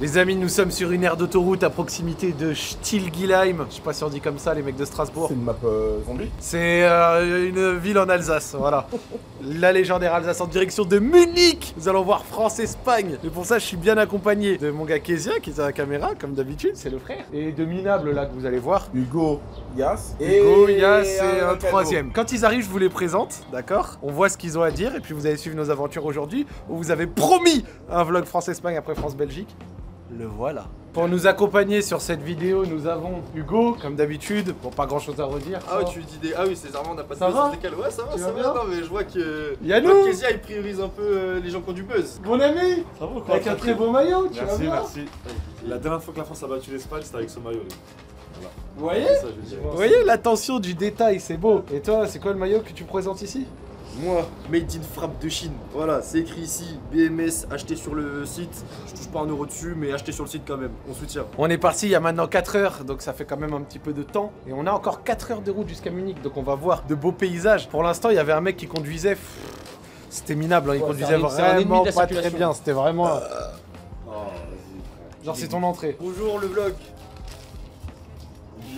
Les amis, nous sommes sur une aire d'autoroute à proximité de Stilgilheim. Je sais pas si on dit comme ça, les mecs de Strasbourg. C'est une map euh, zombie C'est euh, une ville en Alsace, voilà. La légendaire Alsace en direction de Munich. Nous allons voir France-Espagne. Et pour ça, je suis bien accompagné de mon gars Kezia qui est à la caméra, comme d'habitude, c'est le frère. Et de Minable là que vous allez voir. Hugo, Yas. Hugo, Yas et un cadeau. troisième. Quand ils arrivent, je vous les présente, d'accord? On voit ce qu'ils ont à dire et puis vous allez suivre nos aventures aujourd'hui où vous avez promis un vlog France-Espagne après France-Belgique. Le voilà. Pour nous accompagner sur cette vidéo, nous avons Hugo, comme d'habitude, pour pas grand chose à redire. Ah ouais, tu dis des. Ah oui, c'est on n'a pas de Ça buzz va lesquels- Ouais, ça va, Tu ça va. bien Non, mais je vois que. Yannou Kezia, il priorise un peu euh, les gens qui ont du buzz. Mon ami Ça va ou quoi Avec un très beau maillot, tu vas Merci, bien merci. La dernière fois que la France a battu l'Espagne, c'était avec ce maillot. là. Vous voyez Ça. Vous voyez l'attention du détail, c'est beau. Et toi, c'est quoi le maillot que tu présentes ici? Moi, Made in Frappe de Chine. Voilà, c'est écrit ici. BMS, acheté sur le site. Je touche pas un euro dessus, mais acheté sur le site quand même. On soutient. On est parti il y a maintenant 4 heures, donc ça fait quand même un petit peu de temps. Et on a encore 4 heures de route jusqu'à Munich, donc on va voir de beaux paysages. Pour l'instant, il y avait un mec qui conduisait. C'était minable, hein, il Ouais, conduisait un- vraiment pas très bien. C'était vraiment. Oh, vas-y. Genre, c'est ton entrée. Bonjour le vlog.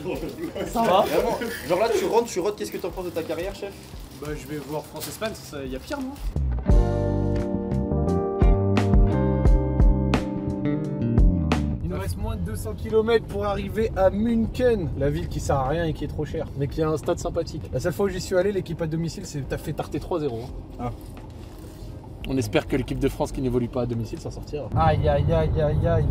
Ça va Vraiment, genre là, tu rentres, tu rentres, qu'est-ce que t'en penses de ta carrière, chef? Bah je vais voir France-Espagne, il y a pire non? Il nous reste moins de 200 km pour arriver à München, la ville qui sert à rien et qui est trop chère, mais qui a un stade sympathique. La seule fois où j'y suis allé, l'équipe à domicile s'est t'as fait tarter 3-0. hein. Ah. On espère que l'équipe de France qui n'évolue pas à domicile s'en sortira. Aïe aïe aïe aïe aïe.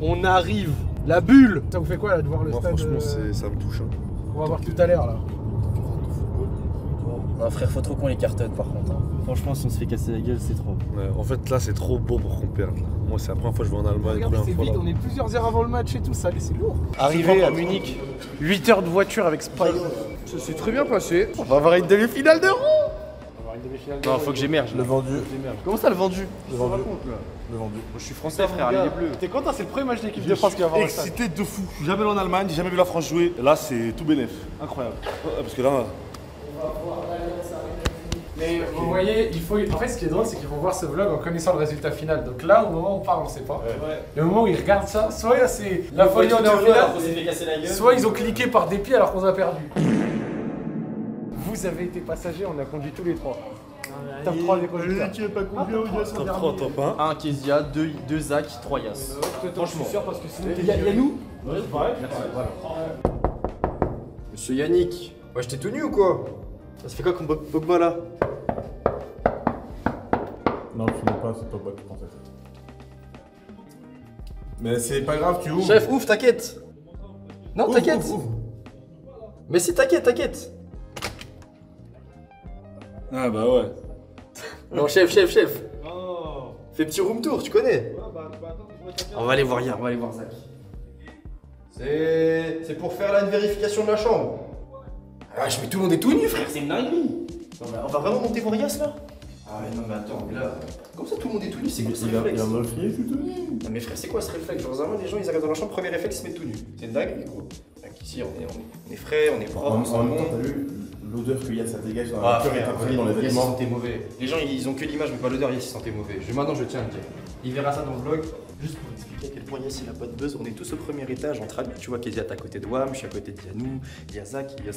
On arrive. La bulle. Ça vous fait quoi là de voir le Moi, stade franchement, euh, c'est- ça me touche. hein. On va voir tout à l'heure là. Non frère, faut trop qu'on les cartonne par contre. hein. Franchement, si on se fait casser la gueule, c'est trop. Ouais, en fait, là, c'est trop beau pour qu'on perde. là. Moi, c'est la première fois que je vais en Allemagne. Regarde, c'est là. on est plusieurs heures avant le match et tout ça, c'est lourd. Arrivé à Munich, 8 heures de voiture avec Spike. Ça s'est très bien passé. On va avoir une demi-finale d'Euro. Non, faut que j'émerge. Le vendu. Comment ça, le vendu Le vendu. Le vendu. Moi, je suis français, frère, les bleus. T'es content, c'est le premier match d'équipe de France qui va avoir. Excité de fou. Jamais allé en Allemagne, j'ai jamais vu la France jouer. Et là, c'est tout bénef. Incroyable. Ouais, Parce que là, Mais vous voyez, il faut. En fait, ce qui est drôle, c'est qu'ils vont voir ce vlog en connaissant le résultat final. Donc là, au moment où on parle, on sait pas. Le moment où ils regardent ça, soit c'est la folie, est en finale, soit ils ont cliqué par dépit alors qu'on a perdu. Vous avez été passager, on a conduit tous les trois. Top 3 des conducteurs. tu es pas combien Top 3, top 1. 1 Kezia, 2 2 Zach, 3 Yas. Franchement. Il y, a- nous Monsieur Yannick, ouais, je t'ai tenu ou quoi? Ça se fait quoi comme Pog- Pogba là? Non, tu n'es pas, c'est pas bot en fait. Mais c'est pas grave, tu ouvres. Chef, ouf, t'inquiète Non, t'inquiète. Mais si, t'inquiète, t'inquiète Ah bah ouais. Non, chef, chef, chef Fais petit room tour, tu connais On va aller voir hier, on va aller voir Zach. C'est. C'est pour faire là une vérification de la chambre. Ah, je mets tout le monde est tout nu, frère, c'est une dinguerie Non, mais on va vraiment monter voir Yas là Ah, mais non, mais attends, mais là. Comme ça, tout le monde est tout nu, c'est quoi ce réflexe il a mal fini, te dis. Non, mais frère, c'est quoi ce réflexe? Genre, vraiment, les gens ils arrivent dans la chambre, premier réflexe, ils se mettent tout nu. C'est une dinguerie, gros. Donc, ici, on est, on est, on est frais, on est propre, En, en bon. même temps, t'as vu l'odeur qu'il y a, ça dégage dans Ah, la peur et frère, t'as pris dans les Yes, vêtements. sentaient mauvais. Les gens, ils ont que l'image, mais pas l'odeur, Yes, ils sentaient mauvais. Je, maintenant, je tiens à le dire. Il verra ça dans le vlog. Juste pour expliquer à quel point Yes, il a pas de buzz. On est tous au premier étage, entre amis. Tu vois, Kezia est à côté de Wam, je suis à côté de Yanou, il y a Zach, il y a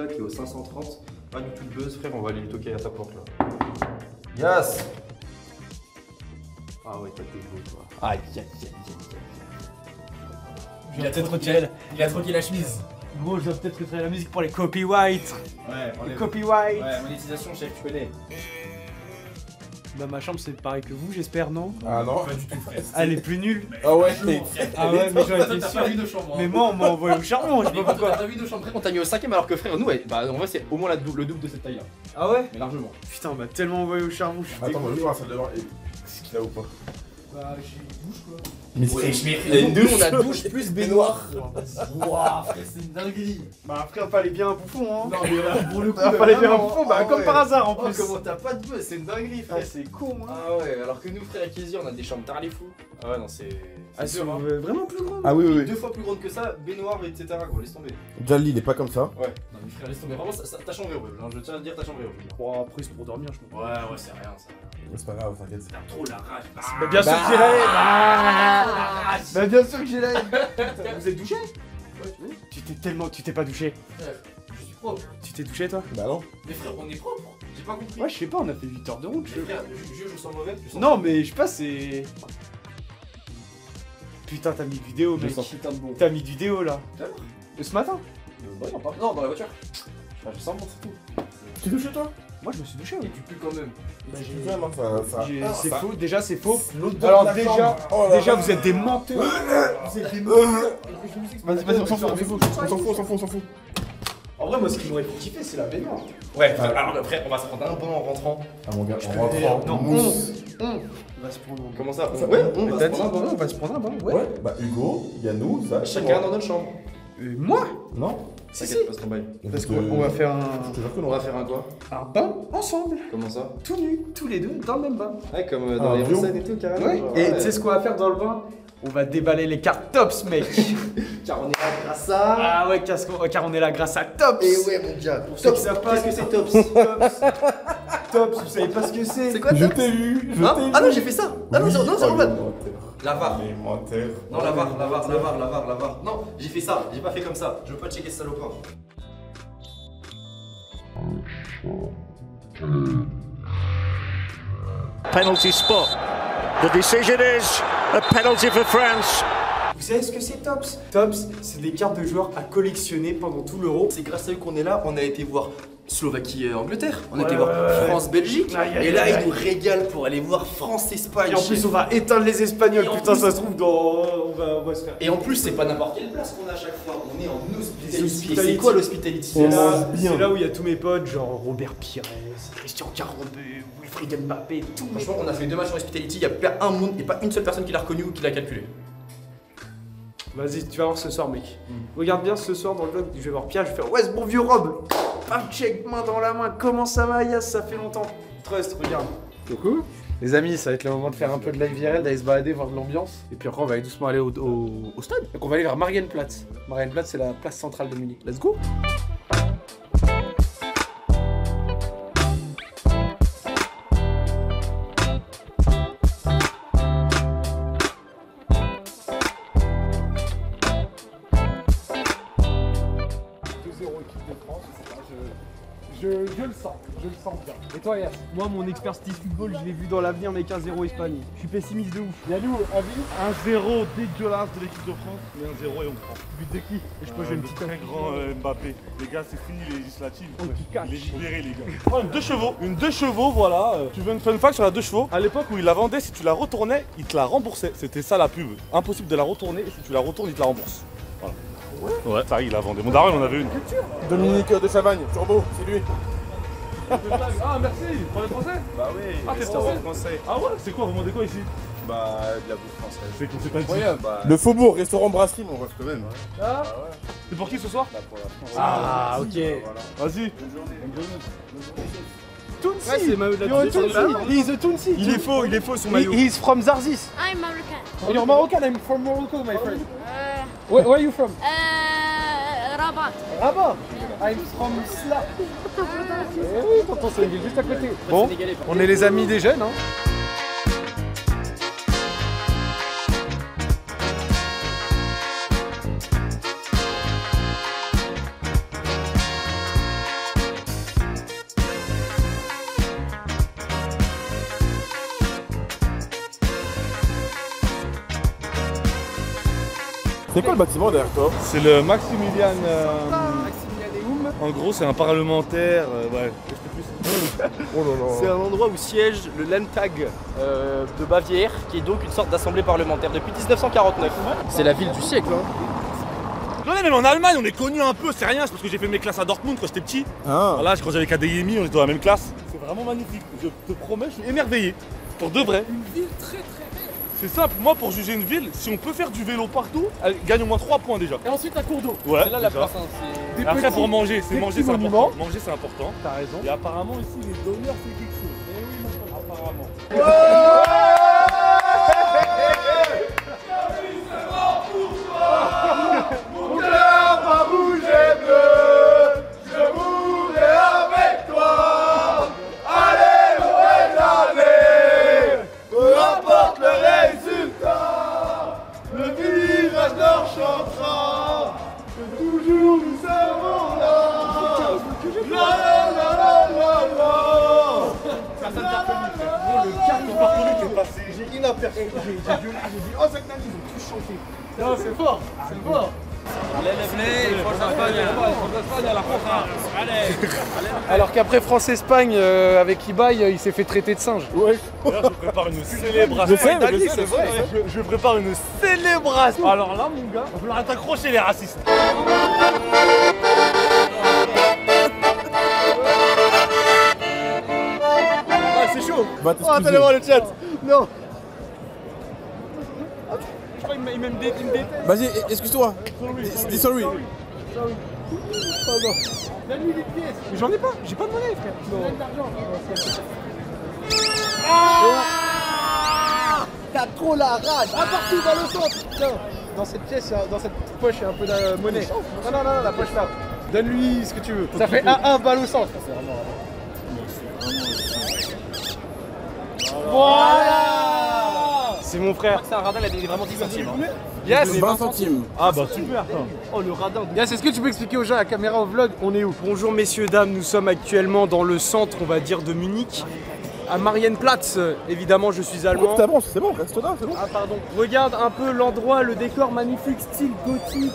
là, qui est au 530. Pas du tout de buzz, frère, on va aller lui toquer à sa porte là. Yas Ah ouais, t'as tes beau, toi. Aïe, aïe, aïe, aïe, Il a peut-être retiré, il a troqué la chemise. Gros, je dois peut-être retirer la musique pour les copyrights. Ouais, Les copyrights. Ouais, monétisation, chef, tu connais. Bah, ma chambre, c'est pareil que vous, j'espère, non? Ah non Pas du tout, frère. Elle est plus nulle. Ah ouais Ah ouais, mais j'en étais T'as sûr. pas vu de chambre. hein. Mais moi, on m'a envoyé au charbon, je sais Mais pas pourquoi. t'as vu de chambre, frère, on t'a mis au cinquième alors que frère, nous, ouais, bah en vrai, c'est au moins la dou- le double de cette taille là. Ah ouais? Mais largement. Putain, on m'a tellement envoyé au charbon, je suis Attends, on va dégoûté. juste voir la salle de bain. et- Qu'est-ce qu'il a ou pas? Bah, j'ai une douche quoi. Mais Et nous, on a douche plus baignoire. Waouh, c'est une dinguerie. Bah, frère, fallait bien un bouffon, hein. Non, mais là, pour le coup, Ah, fallait bien un vraiment, bouffon, bah, ah comme ouais. par hasard en Oh, plus. comment t'as pas de buzz, c'est une dinguerie, Ah, frère. c'est con, hein. Ah ouais, alors que nous, frère, avec Kézi, on a des chambres tard les fous. Ah ouais, non, c'est. Ah, c'est hein. vraiment plus grand. Ah oui, oui, Deux fois plus grande que ça, baignoire, etc. Gros, laisse tomber. Jali, il est pas comme ça. Ouais, mais frère, laisse tomber. Vraiment, ça- ça- ta chambre est horrible. hein. Je tiens à te dire, ta chambre est horrible. Bon, après, c'est pour dormir, je pense. Ouais, ouais, c'est rien, ça. C'est pas grave, t'inquiète. T'as trop la rage. Bah, bien sûr, je dirais. Bah bien sûr que j'ai la haine. Vous êtes douché Tu t'es tellement... Tu t'es pas douché Je suis propre. Tu t'es douché toi? Bah non. Mais frère, on est propre. J'ai pas compris. Ouais, je sais pas, on a fait 8 heures de route. Mais frère, je, je, je sens mauvais. Sens Non, mais je sais pas, c'est... Putain, t'as mis de vidéo, Je mec. sens putain de bon. T'as mis de vidéo, là. Tout à l'heure. De ce matin Bah non, pas- non, dans la voiture. Bah, je sens bon, c'est tout. Tu touches toi Moi, je me suis douché, Et oui. tu pues quand même. Bah, j'ai- Quand même, ça. ça- j'ai- ah, C'est ça- faux, déjà, c'est faux. L'odeur de Alors la déjà, chambre. Oh là déjà, là. vous êtes des menteurs. Vous êtes des Vas-y, vas-y, on s'en fout, on s'en fout, on s'en fout, on s'en fout, on s'en fout. En vrai, moi, ce qui m'aurait fait kiffer, c'est la baignoire. Ouais, alors après, on va se prendre un bain en rentrant. Ah mon gars, Je on rentre en non, mousse. On va se prendre un Comment ça Ouais, on va se prendre un bain. on va se prendre un bain Ouais. Ouais, bah Hugo, il y a nous, ça. Chacun dans notre chambre. Euh, moi? Non T'inquiète, passe ton bail. Parce qu'on va faire un, Je te jure que On non. va faire un quoi? un bain ensemble, Comment ça? Tout nus, tous les deux, dans le même bain. Ouais, comme euh, dans les recettes et tout, carrément. Ouais. Et ouais. tu sais ce qu'on va faire dans le bain? On va déballer les cartes Tops, mec. Car on est là grâce à. ah ouais, car car on est là grâce à Tops. Et ouais, mon gars. Pour ceux qui savent pas, qu'est-ce que c'est Tops Tops, vous savez pas ce que c'est C'est quoi Je Tops? je Hein? t'ai eu. Ah non, j'ai fait ça Ah non, non, c'est normal les menteurs. La VAR. Les menteurs. Non, la VAR, la VAR, la VAR, la VAR, la VAR. Non, j'ai fait ça, j'ai pas fait comme ça. Je veux pas checker ce salopard. penalty spot. The decision is a penalty for France. Vous savez ce que c'est Tops? Tops, c'est des cartes de joueurs à collectionner pendant tout l'euro. C'est grâce à eux qu'on est là. On a été voir Slovaquie et Angleterre. On été voir. France-Belgique. Et là, ils nous régalent pour aller voir France-Espagne. Et en plus, on va éteindre les Espagnols. Putain, plus- ça se trouve, dans... on, va, on va se faire. Et en plus, c'est pas n'importe quelle place qu'on a à chaque fois. On est en hospitality. c'est quoi l'hospitality C'est là, bien. c'est là où il y a tous mes potes, genre Robert Pires, Christian Carambeu, Wilfried Mbappé, tout. Franchement, on a fait deux matchs en hospitality. Il y a pas un monde et pas une seule personne qui l'a reconnu ou qui l'a calculé. Vas-y, tu vas voir ce soir, mec. Regarde bien ce soir dans le vlog, je vais voir Pierre, je vais faire Ouais, ce bon vieux Rob Pam, check, main dans la main, comment ça va, Yas? Ça fait longtemps. Trust, regarde. Coucou. Les amis, ça va être le moment de faire un peu de live viral, d'aller se balader, voir de l'ambiance. Et puis après, on va aller doucement aller au, au- au stade. Donc on va aller vers Marienplatz. Marienplatz, c'est la place centrale de Munich. Let's go Je, je le sens, je le sens bien. Et toi, Yas Moi, mon expertise football, je l'ai vu dans l'avenir, mec, 1-0 Espagne. Je suis pessimiste de ouf. Yannou, avis 1-0 dégueulasse de l'équipe de France, mais 1-0 et on prend. But de qui Et je peux jouer une petite très grand euh, Mbappé. Les gars, c'est fini les législatives. Oh, qui cache. Il est libéré, les gars. Oh, une deux chevaux. Une deux chevaux, voilà. Euh, Tu veux une fun fact sur la deux chevaux À l'époque où il la vendait, si tu la retournais, il te la remboursait. C'était ça la pub. Impossible de la retourner. Et si tu la retournes, il te la rembourse. Voilà. Ouais, ça, il la vendait. Mon daron, il en avait une. Dominique de Chavagne, Turbo, c'est lui. Ah, merci. Pour français Bah oui, Ah, t'es français français. Ah ouais C'est quoi Vous demandez quoi ici Bah, de la bouffe française. C'est pas. Incroyable. Le Faubourg, restaurant brasserie, mon ref quand même. C'est pour qui ce soir Là pour la France. Ah, ok. Vas-y. Tunsi Ouais, c'est Mahoud You're a Tunsi. He's a Tunsi Il est faux, il est faux son maillot. He's from Zarzis I'm Moroccan. You're Moroccan, I'm from Morocco, my friend. Where, where are you from? Uh, Rabat. Rabat? I'm from Sla. Eh oui, tonton, c'est une ville juste à côté. Bon, on est les amis des jeunes, hein. C'est quoi le bâtiment derrière toi C'est le Maximilian. euh, en gros, c'est un parlementaire. euh, ouais. Oh. C'est un endroit où siège le Landtag euh, de Bavière, qui est donc une sorte d'assemblée parlementaire depuis 1949. C'est la ville du siècle. Hein. Non, mais en Allemagne, on est connu un peu, c'est rien, c'est parce que j'ai fait mes classes à Dortmund quand j'étais petit. Ah. Voilà, quand j'avais KDMI, on était dans la même classe. C'est vraiment magnifique, je te promets, je suis émerveillé. Pour de vrai. Une ville très très. C'est simple, moi pour juger une ville, si on peut faire du vélo partout, elle gagne au moins 3 points déjà. Et ensuite, un cours d'eau. Ouais. C'est là la place. hein, Après petits- pour manger, c'est manger c'est monuments. important. Manger c'est important. T'as raison. Et apparemment ici les donneurs c'est quelque chose. Eh oui apparemment. Ils ont tous chanté. Non c'est fort, c'est fort. Alors qu'après France-Espagne, euh, avec Ibai, euh, il s'est fait traiter de singe. Ouais. Je prépare une célébration. Je mais je sais, c'est vrai. Je, je prépare une célébration. Alors là, mon gars, on va leur accrocher les racistes. Ah, c'est chaud. Va Oh, attendez voir le chat. Non. Vas-y, excuse-toi. Dis sorry. Mais j'en ai pas, j'ai pas de monnaie, frère. T'as trop la rage Un partout dans le centre Tiens, dans cette pièce, dans cette poche, il y a un peu de monnaie. Non, non, non, la poche là. Donne-lui ce que tu veux. Ça fait 1-1 balle au centre. Voilà C'est mon frère. C'est un radar, il est vraiment 10 centimes. hein. Yes 20 centimes. Ah bah super. Oh, le radar de... Yes, est-ce que tu peux expliquer aux gens à la caméra au vlog, on est où? Bonjour messieurs, dames, nous sommes actuellement dans le centre, on va dire, de Munich. À Marienplatz, évidemment, je suis allemand. T'as bon, c'est bon, reste là, c'est bon. Ah pardon. Regarde un peu l'endroit, le décor magnifique, style gothique,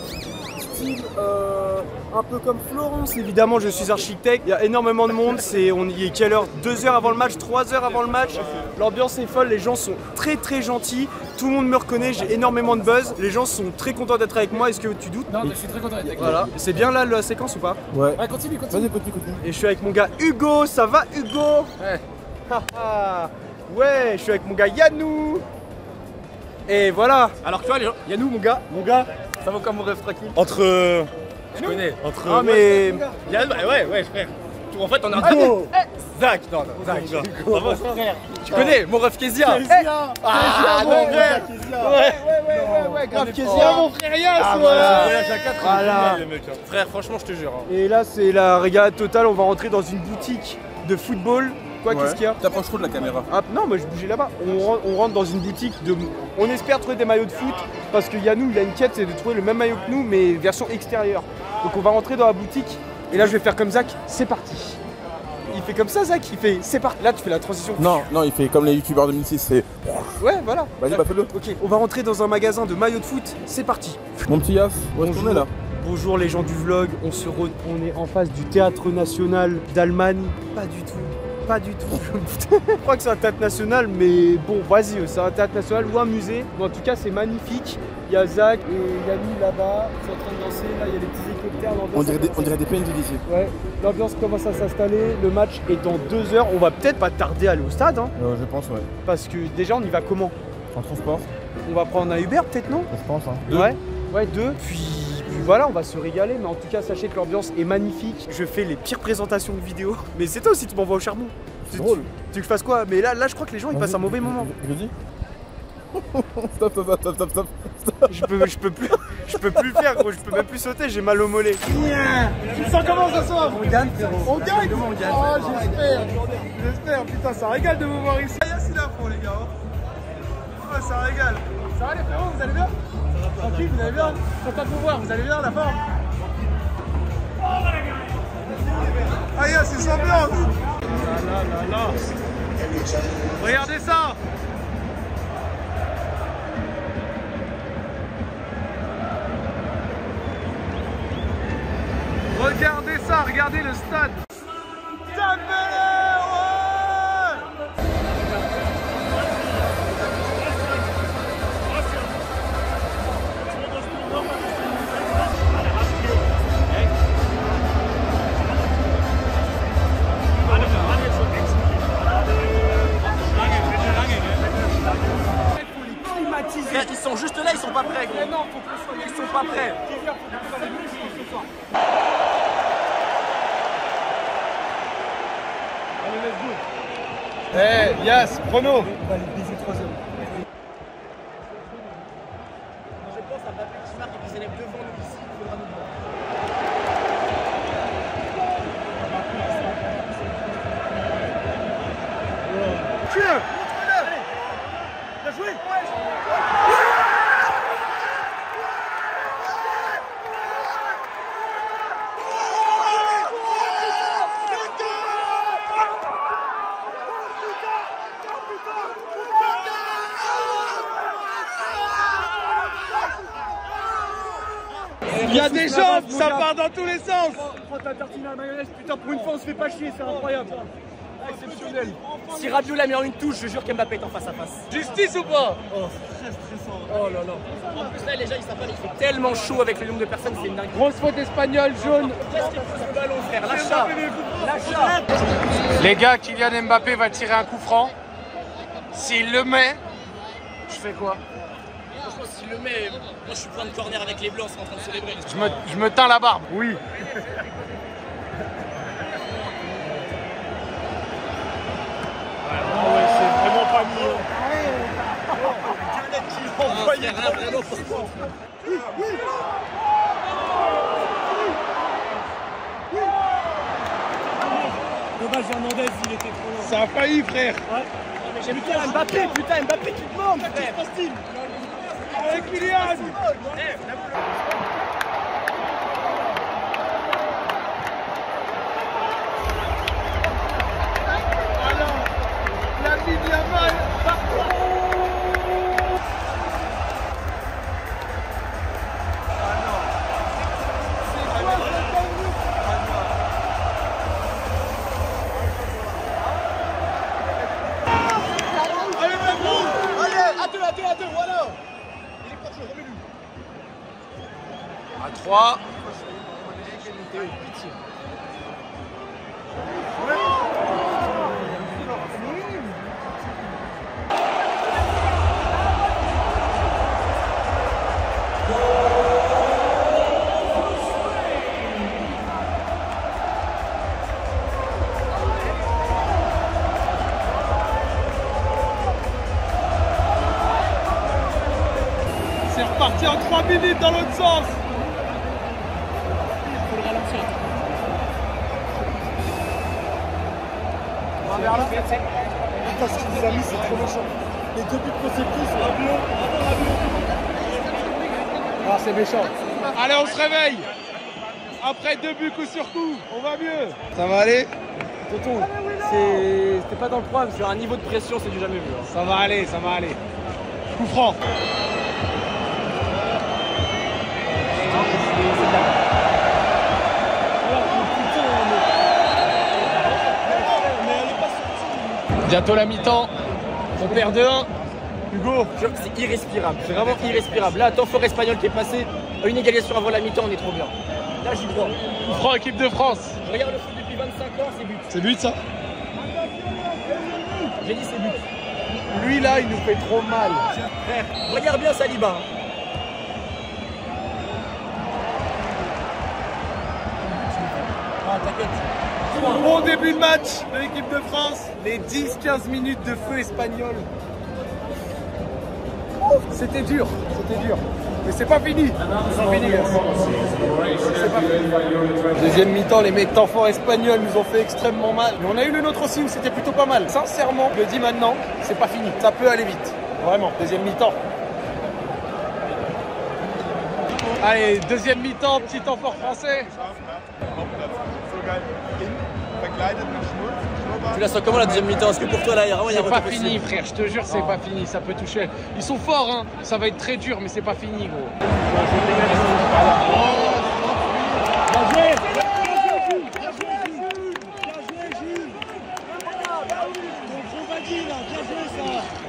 euh, un peu comme Florence. Évidemment, je suis architecte. Il y a énormément de monde. C'est on y est quelle heure? Deux heures avant le match, trois heures avant le match. L'ambiance est folle. Les gens sont très très gentils. Tout le monde me reconnaît. J'ai énormément de buzz. Les gens sont très contents d'être avec moi. Est-ce que tu doutes? Non, je suis très content d'être avec toi. Voilà. C'est bien là la séquence ou pas? Ouais. Ouais, continue, continue. Vas-y, continue, continue. Et je suis avec mon gars Hugo. Ça va Hugo? Ouais. Ouais. Je suis avec mon gars Yannou. Et voilà. Alors que toi, les gens, Yannou, mon gars. Mon gars, ça vaut comme mon rêve tranquille. entre. Je connais. Entre. Ah mais Yann, ouais, ouais, frère. En fait, on a Hugo. Zach, non, non, Zach. Va, frère Tu connais mon rêve Kezia. Ah, mon frère Ouais, ouais, grave Kézia, mon frère Yass, Ah, ouais voilà. Voyage à 4 Voilà. les mecs. Frère, franchement, je te jure. hein. Et là c'est la régalade totale, on va rentrer dans une boutique de football. Quoi, qu'est-ce qu'il y a T'approches trop de la caméra. Ah, Non, moi je bougeais là-bas. On, rentre- on rentre dans une boutique de. On espère trouver des maillots de foot parce que Yannou il a une quête, c'est de trouver le même maillot que nous mais version extérieure. Donc on va rentrer dans la boutique et là je vais faire comme Zach, c'est parti. Il fait comme ça Zach, il fait c'est parti. Là tu fais la transition. Non, non, il fait comme les youtubeurs 2006, c'est. Ouais, voilà. Vas-y, bah fais-le. Ok, on va rentrer dans un magasin de maillots de foot, c'est parti. Mon petit Yass, où est-ce qu'on est là Bonjour les gens du vlog, on se re- on est en face du théâtre national d'Allemagne. Pas du tout, pas du tout. Je crois que c'est un théâtre national, mais bon, vas-y, c'est un théâtre national ou un musée. Mais en tout cas, c'est magnifique. Il y a Zach et Yanni là-bas, ils sont en train de danser. Là, il y a les petits hélicoptères. on dirait, des, on dirait des PNJ d'ici. Ouais, l'ambiance commence à s'installer. Le match est dans deux heures. On va peut-être pas tarder à aller au stade, hein, Euh, je pense, ouais. parce que déjà, on y va comment? En transport On va prendre un Uber, peut-être, non? Je pense, hein. Ouais, ouais, deux. Puis, puis voilà, on va se régaler. Mais en tout cas, sachez que l'ambiance est magnifique. Je fais les pires présentations de vidéos. Mais c'est toi aussi, tu m'envoies au charbon. Tu, drôle. tu- tu veux que je fasse quoi? Mais là, là, je crois que les gens ils passent un mauvais moment. Je dis Stop, stop, stop, stop, stop. Je peux, je peux plus, je peux plus le faire, gros. Je peux même plus sauter. J'ai mal au mollet. Tu sens comment ça soir On gagne, On gagne? Oh, j'espère J'espère, putain, ça régale de vous voir ici. Yass, il est à fond, les gars. Ouais, ça régale. Ça va, les frérots, vous allez bien Tranquille, vous allez bien Content de vous voir, vous allez bien, la forme Ah, Yass, il s'ambiance Ah là là là Regardez ça. Regardez ça, regardez le stade Eh, Yas, chrono Il y a des jambes, ça part dans tous les sens. Prends ta tartine à la mayonnaise, putain, pour une fois on se fait pas chier, c'est incroyable. Exceptionnel. Si Rabiot l'a mis en une touche, je jure qu'Mbappé est en face à face. Justice ou pas Oh, très stressant. Oh là là. En plus là, les gens ils savent pas, il fait tellement chaud avec le nombre de personnes, c'est une dingue. Grosse faute espagnole, jaune. Qu'est-ce qu'il ballon, frère? Lâche-la. Les gars, Kylian Mbappé va tirer un coup franc. S'il le met, je fais quoi? S'il le met, moi je suis plein de corner avec les blancs, c'est en train de célébrer. je me, je me teins la barbe. Oui. c'est vraiment pas mis. Dommage, Hernandez, il était trop loin. Ça a failli, frère. J'ai putain, Mbappé, putain, Mbappé, tu te manques, frère. C'est en 3 minutes dans l'autre sens. Putain, ce qu'il nous a mis, c'est trop méchant. Les deux buts qu'on s'est pris sur un bleu. Ah, c'est méchant. Allez, on se réveille. Après deux buts coup sur coup, on va mieux. Ça va aller? Tonton, c'est- c'était pas dans le programme, sur un niveau de pression, c'est du jamais vu. hein. Ça va aller, ça va aller. Coup franc. Bientôt la mi-temps. On perd 2-1. Hugo, c'est irrespirable. C'est vraiment irrespirable. Là, temps fort espagnol qui est passé. Une égalisation avant la mi-temps, on est trop bien. Là, j'y crois. Franc, équipe de France. Je regarde le foot depuis 25 ans, c'est but. C'est but ça J'ai dit c'est but. Lui là, il nous fait trop mal. Frère, regarde bien Saliba. hein. Ah, t'inquiète. Bon début de match de l'équipe de France. Les 10-15 minutes de feu espagnol. C'était dur, c'était dur. Mais c'est pas fini. C'est pas fini. Deuxième mi-temps, les mecs temps espagnols nous ont fait extrêmement mal. Mais on a eu le nôtre aussi où c'était plutôt pas mal. Sincèrement, je le dis maintenant, c'est pas fini. Ça peut aller vite. Vraiment, deuxième mi-temps. Allez, deuxième mi-temps, petit temps fort français. Tu la sens comment la deuxième mi-temps? Est-ce que pour toi là, il y a C'est pas fini, possible frère, je te jure, c'est pas fini, ça peut toucher. Ils sont forts, hein. Ça va être très dur, mais c'est pas fini, gros.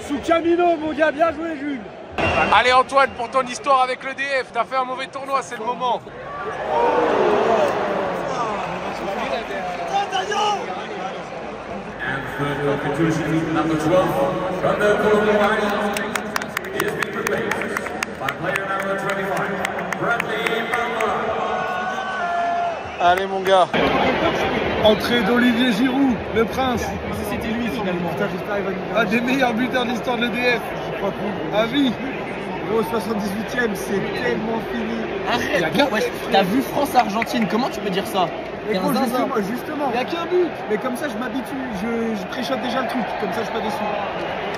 Sous Camino, mon gars, bien joué, Jules. Allez, Antoine, pour ton histoire avec le DF, t'as fait un mauvais tournoi, c'est le moment. Number 12 from the Colombia line is being replaced by player number 25, Bradley Bamba. Allez, mon gars. Entrée d'Olivier Giroud, le prince. C'était lui finalement. Un des meilleurs buteurs de l'histoire de l'EDF. À vie. Au 78ème, c'est tellement fini. Arrête, wesh, t'as vu France-Argentine, comment tu peux dire ça? Mais justement, justement. Il n'y a qu'un but. Mais comme ça, je m'habitue. Je, je préchote déjà le truc. Comme ça, je suis pas déçu.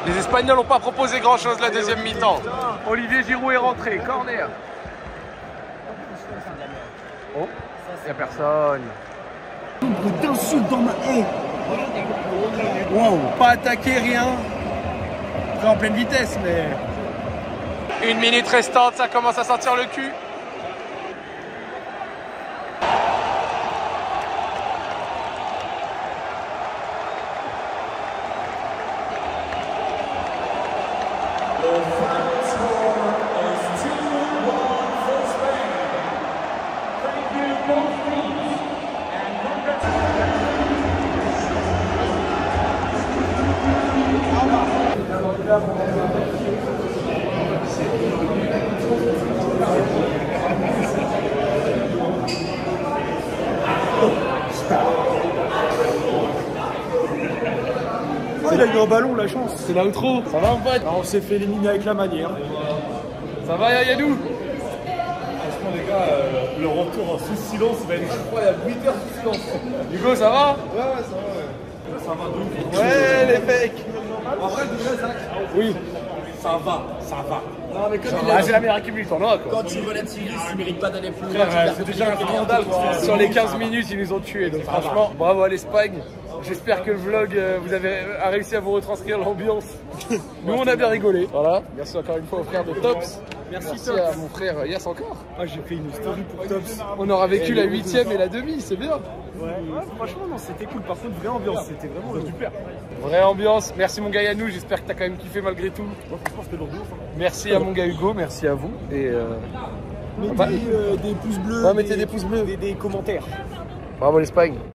Les Espagnols n'ont pas proposé grand-chose la deuxième mi-temps. Olivier Giroud est rentré, corner. Oh, y a personne. T'insultes dans ma haie. Wow, pas attaqué, rien. C'est en pleine vitesse, mais. Une minute restante, ça commence à sentir le cul. C'est l'outro. Ça va, mon pote Alors, on s'est fait éliminer avec la manière. Ça va, Yadou Franchement, les gars, euh, le retour sous silence, il va être incroyable. 8 heures sous silence. Hugo, ça va Ouais, ouais, ça va. Ça va de ouf. Ouais, les mecs. En vrai, vrai, Zach Oui. Ça va, ça va. Non, mais comme il Ah, a c'est la meilleure équipe du tournoi, quoi. quand tu relativises, tu mérites pas d'aller plus loin. C'est déjà un scandale. Sur les 15 minutes, ils nous ont tués. Donc, franchement, bravo à l'Espagne. J'espère que le vlog, euh, vous avez a réussi à vous retranscrire l'ambiance. Nous, on a bien rigolé. Voilà. Merci encore une fois au frère de Tops. Merci, à mon frère Yass encore. Ah, j'ai fait une story pour Tops. On aura vécu la huitième et la demi, c'est bien. Ouais, ouais, franchement, non, c'était cool. Par contre, vraie ambiance, c'était vraiment super. Vraie ambiance. Merci mon gars Yannou, j'espère que t'as quand même kiffé malgré tout. Merci à mon gars Hugo, merci à vous. Et euh, Mettez bah- euh, des pouces bleus. Ouais, mettez des pouces bleus. Des, des commentaires. bravo l'Espagne.